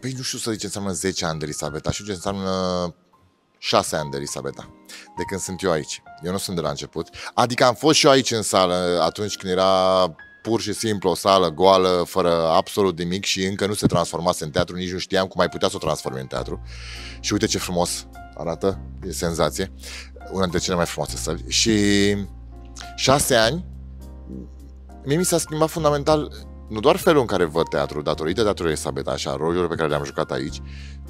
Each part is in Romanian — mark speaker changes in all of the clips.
Speaker 1: Păi nu știu să zic ce înseamnă 10 ani de Elisabeta, știu ce înseamnă 6 ani de Elisabeta, de când sunt eu aici. Eu nu sunt de la început. Adică am fost și eu aici în sală atunci când era pur și simplu o sală goală, fără absolut nimic și încă nu se transformase în teatru, nici nu știam cum mai putea să o transforme în teatru. Și uite ce frumos arată, e senzație. Una dintre cele mai frumoase săli. Și șase ani, mie mi s-a schimbat fundamental nu doar felul în care văd teatru, datorită teatrului Elisabeta și a rolurilor pe care le-am jucat aici,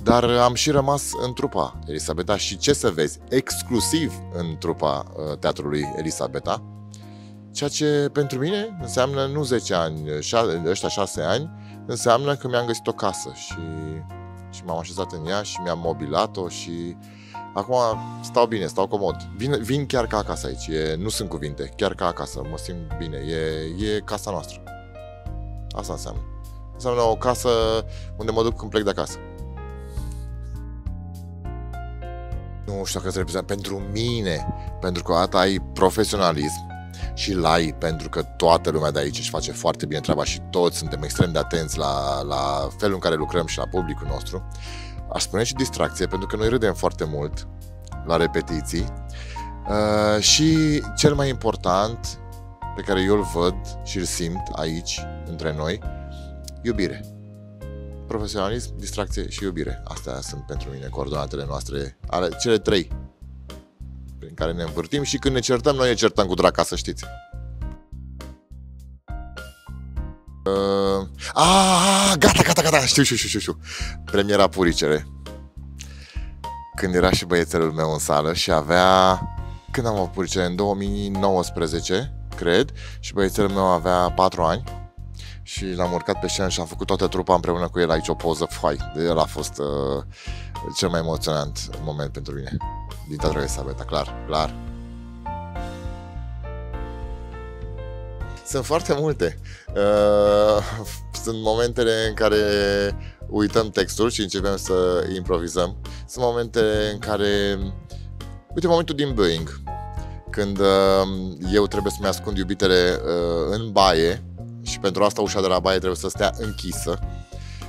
Speaker 1: dar am și rămas în trupa Elisabeta și ce să vezi, exclusiv în trupa uh, teatrului Elisabeta, ceea ce pentru mine înseamnă nu 10 ani, ăștia 6 ani, înseamnă că mi-am găsit o casă și, și m-am așezat în ea și mi-am mobilat-o și acum stau bine, stau comod. Vin, vin chiar ca acasă aici, e, nu sunt cuvinte, chiar ca acasă, mă simt bine, e, e casa noastră. Asta înseamnă. Înseamnă o casă unde mă duc când plec de acasă. Nu știu dacă reprezintă pentru mine, pentru că dată ai profesionalism și l-ai pentru că toată lumea de aici își face foarte bine treaba și toți suntem extrem de atenți la, la felul în care lucrăm și la publicul nostru. Aș spune și distracție, pentru că noi râdem foarte mult la repetiții uh, și cel mai important pe care eu îl văd și îl simt aici, între noi, iubire. Profesionalism, distracție și iubire. Astea sunt pentru mine coordonatele noastre, ale cele trei prin care ne învârtim și când ne certăm, noi ne certăm cu draca, să știți. Uh, a, gata, gata, gata, știu, știu, știu, știu. Premiera Puricere. Când era și băiețelul meu în sală și avea... Când am avut Puricere? În 2019 cred, și băiețelul meu avea 4 ani și l-am urcat pe scenă și am făcut toată trupa împreună cu el aici o poză, fai, de el a fost uh, cel mai emoționant moment pentru mine din Teatrul Elisabeta, clar, clar. Sunt foarte multe. Uh, sunt momentele în care uităm textul și începem să improvizăm. Sunt momente în care... Uite momentul din Boeing când uh, eu trebuie să-mi ascund iubitele uh, în baie și pentru asta ușa de la baie trebuie să stea închisă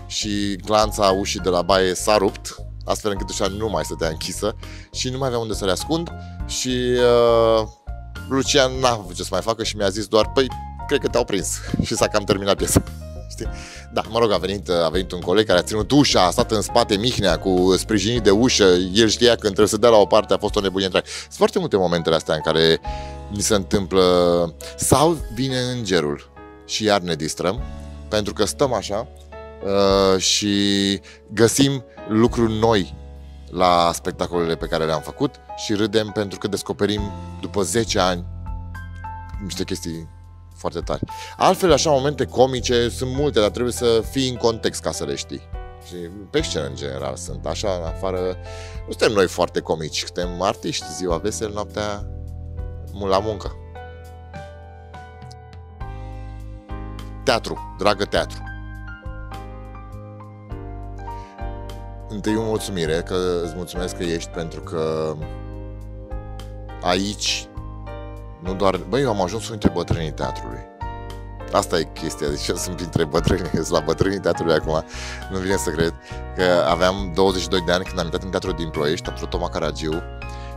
Speaker 1: și glanța ușii de la baie s-a rupt, astfel încât ușa nu mai stătea închisă și nu mai avea unde să le ascund și uh, Lucian n-a avut ce să mai facă și mi-a zis doar, păi, cred că te-au prins și s-a cam terminat piesa. Știi? Da, mă rog, a venit, a venit un coleg care a ținut ușa, a stat în spate Mihnea cu sprijinit de ușă, el știa că trebuie să dea la o parte, a fost o nebunie întreagă. Sunt foarte multe momentele astea în care ni se întâmplă sau vine îngerul și iar ne distrăm, pentru că stăm așa uh, și găsim lucruri noi la spectacolele pe care le-am făcut și râdem pentru că descoperim după 10 ani niște chestii foarte tari. Altfel, așa, momente comice sunt multe, dar trebuie să fii în context ca să le știi. Și pe scenă, în general, sunt așa, în afară... Nu suntem noi foarte comici, suntem artiști, ziua vesel, noaptea la muncă. Teatru, dragă teatru. Întâi o mulțumire, că îți mulțumesc că ești, pentru că aici nu doar... Băi, eu am ajuns unul dintre bătrânii teatrului. Asta e chestia, deci eu sunt printre bătrâni, sunt la bătrânii teatrului acum, nu vine să cred, că aveam 22 de ani când am intrat în teatru din Ploiești, teatru Toma Caragiu,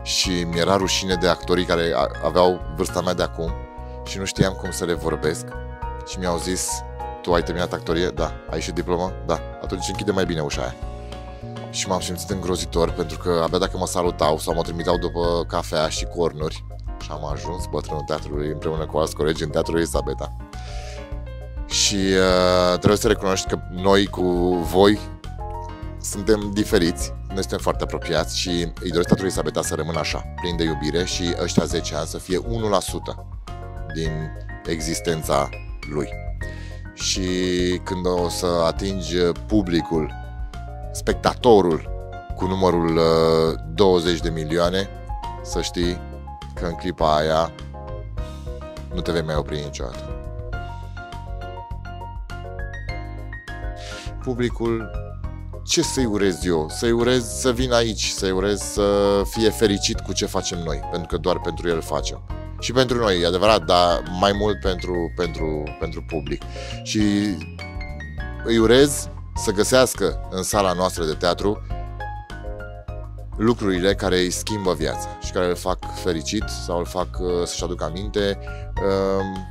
Speaker 1: și mi-era rușine de actorii care aveau vârsta mea de acum și nu știam cum să le vorbesc și mi-au zis, tu ai terminat actorie? Da. Ai și diplomă? Da. Atunci închide mai bine ușa aia. Și m-am simțit îngrozitor pentru că abia dacă mă salutau sau mă trimiteau după cafea și cornuri, și am ajuns bătrânul teatrului împreună cu alți colegi în teatrul Elisabeta. Și uh, trebuie să recunoști că noi cu voi suntem diferiți, noi suntem foarte apropiați și îi doresc teatrul Elisabeta să rămână așa, plin de iubire și ăștia 10 ani să fie 1% din existența lui. Și când o să atingi publicul, spectatorul cu numărul uh, 20 de milioane, să știi că în clipa aia nu te vei mai opri niciodată. Publicul, ce să-i urez eu? Să-i urez să vină aici, să-i urez să fie fericit cu ce facem noi, pentru că doar pentru el facem. Și pentru noi, e adevărat, dar mai mult pentru, pentru, pentru public. Și îi urez să găsească în sala noastră de teatru lucrurile care îi schimbă viața și care îl fac fericit sau îl fac uh, să-și aducă aminte, um,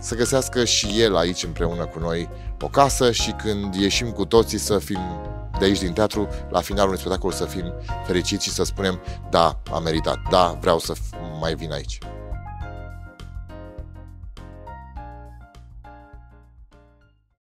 Speaker 1: să găsească și el aici împreună cu noi o casă și când ieșim cu toții să fim de aici din teatru, la finalul unui spectacol să fim fericiți și să spunem da, am meritat, da, vreau să mai vin aici.